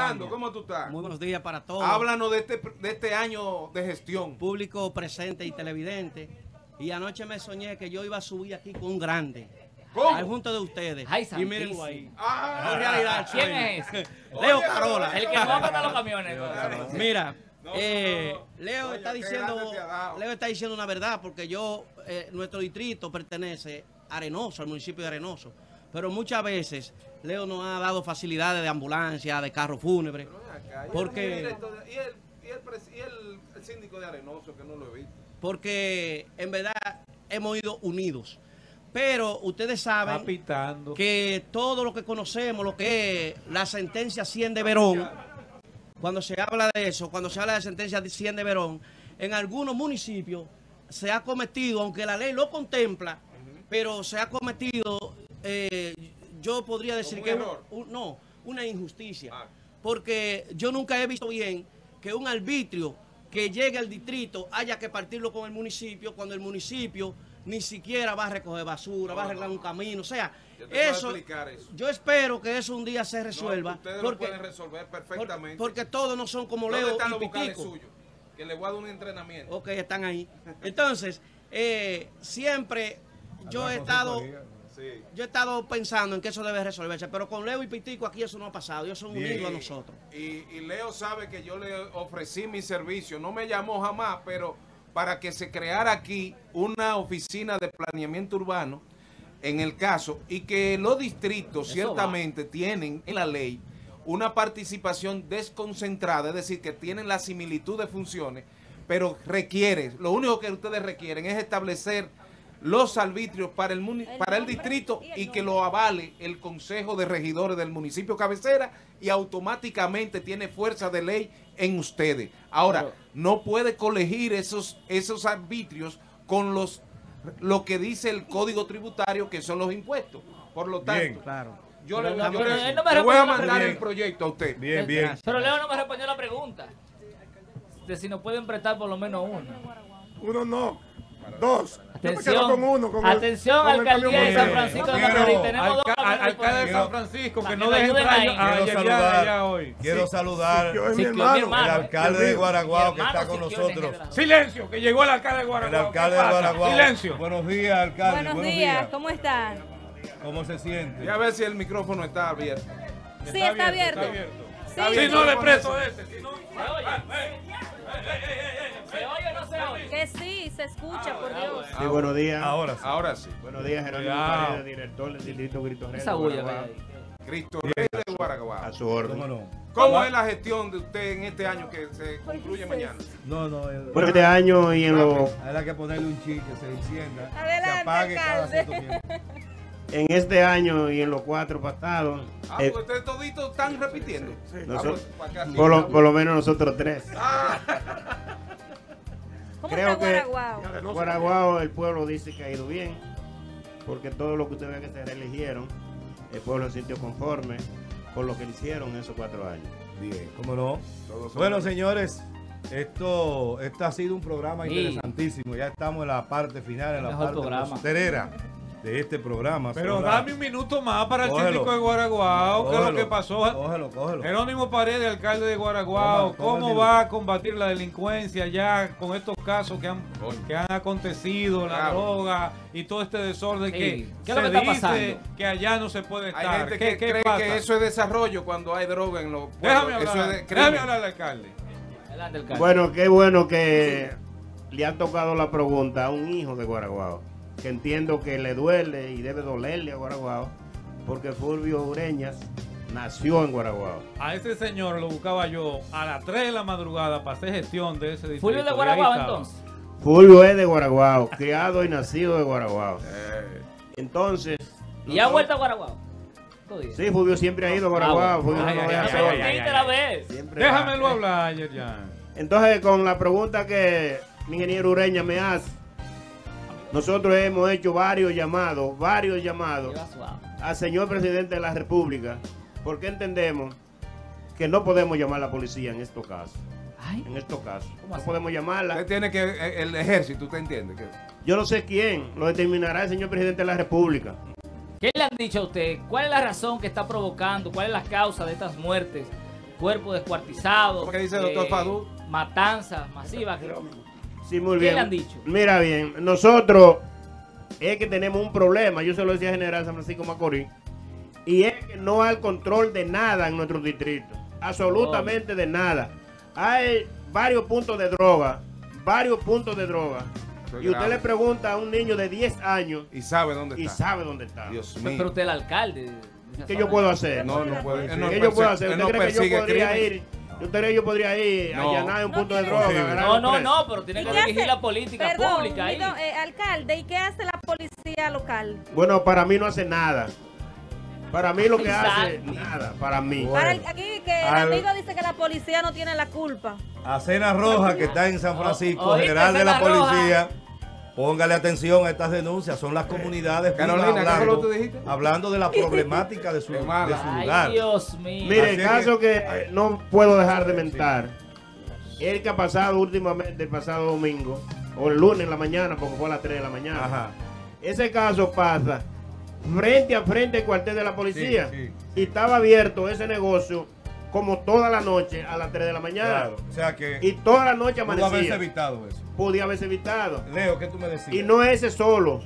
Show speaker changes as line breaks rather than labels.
Orlando, ¿cómo tú estás?
Muy buenos días para todos.
Háblanos de este, de este año de gestión.
Público presente y televidente. Y anoche me soñé que yo iba a subir aquí con un grande.
¿Cómo?
Al junto de ustedes.
Ay,
y mírenlo ahí.
Ah,
En realidad,
¿Quién es ese?
Leo
Oye,
Carola.
El que monta los camiones.
Mira,
No,
eh,
no, no.
Leo
Oye,
está diciendo. Leo está diciendo una verdad porque yo, eh, nuestro distrito pertenece a Arenoso, al municipio de Arenoso. Pero muchas veces Leo nos ha dado facilidades de ambulancia, de carro fúnebre.
Acá, y
Porque-
el director de- Y el, y el pres- y el- el síndico de Arenoso, que no lo he visto.
porque en verdad hemos ido unidos. Pero ustedes saben que todo lo que conocemos, lo que es la sentencia 100 de Verón, cuando se habla de eso, cuando se habla de sentencia 100 de Verón, en algunos municipios se ha cometido, aunque la ley lo contempla, pero se ha cometido, eh, yo podría decir
un
que un-
error.
un- no, una injusticia.
Ah.
Porque yo nunca he visto bien que un arbitrio que llegue al distrito haya que partirlo con el municipio cuando el municipio ni siquiera va a recoger basura, va a arreglar un camino. O sea, eso, yo espero que eso un día se resuelva.
No, ustedes lo
porque,
pueden resolver perfectamente.
porque todos no son como
¿Dónde
Leo
están
y Pitico.
suyos? Que le voy a dar un entrenamiento.
Ok, están ahí. Entonces, eh, siempre yo he estado...
Sí.
Yo he estado pensando en que eso debe resolverse, pero con Leo y Pitico aquí eso no ha pasado. Ellos son unidos a nosotros.
Y, y Leo sabe que yo le ofrecí mi servicio. No me llamó jamás, pero para que se creara aquí una oficina de planeamiento urbano, en el caso, y que los distritos
Eso
ciertamente tienen en la ley una participación desconcentrada, es decir, que tienen la similitud de funciones, pero requiere, lo único que ustedes requieren es establecer los arbitrios para el, muni-
El
para el distrito
y el
y que lo avale el Consejo de Regidores del municipio cabecera y automáticamente tiene fuerza de ley en ustedes. Ahora,
Pero-
no puede colegir esos, esos arbitrios con los lo que dice el código tributario que son los impuestos. Por lo tanto,
Bien.
Claro.
yo le,
Pero no,
yo
pero
le-
él no me
le voy a mandar el proyecto a usted.
Bien, bien.
Pero Leo no me respondió la pregunta. De si nos pueden prestar por lo menos uno.
Uno no, dos. Yo me quedo
Atención,
con uno. Con el-
atención,
con el
alcaldía de San Francisco de Macorís. Tenemos dos
alcalde de. San Francisco, que no
ayuden
entrar a
Quiero saludar,
allá hoy.
quiero saludar el alcalde de Guaraguao que está con nosotros.
Silencio, que llegó el alcalde de
El
Guaraguao.
alcalde
¿Qué
de? Guaraguao.
Silencio.
Buenos días, alcalde.
Buenos días, ¿cómo están?
¿Cómo se siente?
Y a ver si el micrófono está abierto.
Sí, está abierto.
Si
Sí,
no le presto este, si no.
Sí,
buenos días.
Ahora sí.
Ahora sí.
Buenos días, Jerónimo. Paredes, director del distrito Grito Rey.
Esa
de
bulla que hay.
Cristo Rey de
A
Guaraguao.
su orden.
¿Cómo no?
¿Cómo es la gestión de usted en este año que se concluye mañana?
No, no. el-
Bueno, este año y en lo,
Hay que ponerle un chip que se encienda.
Adelante,
se apague cada cierto tiempo.
en este año y en los cuatro pasados,
Ah,
eh,
porque ustedes toditos están repitiendo.
Nosotros-
Ah, pues,
lo, por lo menos nosotros tres.
Ah,
¿Cómo
Creo
está
que-
Guaraguao?
Guaraguao, el pueblo dice que ha ido bien, porque todo lo que usted ve que se reeligieron, el pueblo se sintió conforme por lo que le hicieron en esos cuatro años.
Bien, ¿cómo no?
Todos
Bueno, señores, esto, esto ha sido un programa
Sí.
interesantísimo. Ya estamos en la parte final, en la parte
programa.
posterera de este programa.
Pero dame un minuto más para el
Cógelo.
síndico de Guaraguao. ¿Qué es lo
Cógelo,
que pasó?
Cógelo, cógelo.
Jerónimo Paredes, alcalde de Guaraguao, ¿cómo va a combatir la delincuencia ya con estos casos que han, que han acontecido, la
Claro.
droga y todo este desorden
Sí.
que
¿Qué lo que está
dice
pasando?
que allá no se puede
Hay
estar?
gente
¿Qué,
que
qué
cree
pasa?
que eso es desarrollo cuando hay droga en los
Déjame.
Eso
hablar,
es de
déjame hablar al alcalde.
Bueno, qué bueno que le han tocado la pregunta a un hijo de Guaraguao, que entiendo que le duele y debe dolerle a Guaraguao, porque Fulvio Ureñas nació en Guaraguao.
A ese señor lo buscaba yo a las 3 de la madrugada para hacer gestión de ese distrito.
Fulvio de Guaraguao, entonces.
Fulvio es de Guaraguao, criado y nacido de Guaraguao.
Eh,
Entonces,
¿Y ha vuelto a Guaraguao?
Sí, Fulvio siempre ha ido a Guaraguao. Fulvio
Ay,
no
ay, ay. Déjamelo hablar ayer ya.
Entonces, con la pregunta que mi ingeniero Ureña me hace, nosotros hemos hecho varios llamados, varios llamados al señor presidente de la República, porque entendemos que no podemos llamar a la policía en estos casos.
Ay,
En estos casos.
¿Cómo
No
así?
podemos llamarla.
Usted tiene que, eh, el ejército, ¿usted entiende? Que,
Yo no sé quién, lo determinará el señor presidente de la República.
¿Qué le han dicho a usted? ¿Cuál es la razón que está provocando? ¿Cuál es la causa de estas muertes cuerpos descuartizados.
¿Por qué dice doctor Fadú?
Matanzas masivas. que-
Sí, muy
¿Qué
bien.
le han dicho?
Mira bien, nosotros es que tenemos un problema, yo se lo decía al general San Francisco Macorís, y es que no hay control de nada en nuestro distrito, absolutamente de nada. Hay varios puntos de droga, varios puntos de droga, y usted
grave.
le pregunta a un niño de 10 años
Y sabe dónde
y
está.
sabe dónde está.
Dios mío.
pero usted es el alcalde.
¿Qué yo puedo hacer?
No, no puede. no
¿Qué yo puedo hacer? ¿Usted
no
cree que yo podría
crimen.
ir? ¿Usted cree que yo podría ir
No.
allanar un
No
punto de droga?
No, no, no, pero tiene
¿Y
que dirigir la política
Perdón,
pública ahí.
eh, alcalde, ¿y qué hace la policía local?
Bueno, para mí no hace nada. Para mí lo que hace, nada, para mí.
Bueno.
Para el- aquí que el
al-
amigo dice que la policía no tiene la culpa.
A Cena Roja, que está en San Francisco,
O-
general de la
Roja.
Póngale atención a estas denuncias, son las comunidades vivas
Carolina, ¿qué fue lo que
hablando,
tú dijiste?
hablando de la problemática de su, de su
Ay,
lugar.
Dios mío.
Mire,
Así
el caso
que-
que, eh, no puedo dejar de mentar. El que ha pasado últimamente, el pasado domingo, o el lunes en la mañana, porque fue a las 3 de la mañana.
Ajá.
Ese caso pasa frente a frente al cuartel de la policía.
Sí, sí,
Y estaba abierto ese negocio como toda la noche a las 3 de la mañana.
Claro, o sea que
Y toda la noche
pudo haberse
amanecía.
evitado eso.
Podía haberse evitado.
Leo, ¿qué tú me decías?
Y no ese solo.